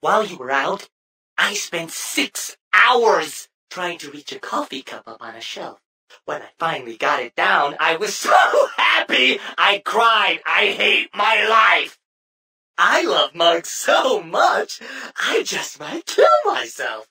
While you were out, I spent six hours trying to reach a coffee cup up on a shelf. When I finally got it down, I was so happy I cried. I hate my life. I love mugs so much, I just might kill myself.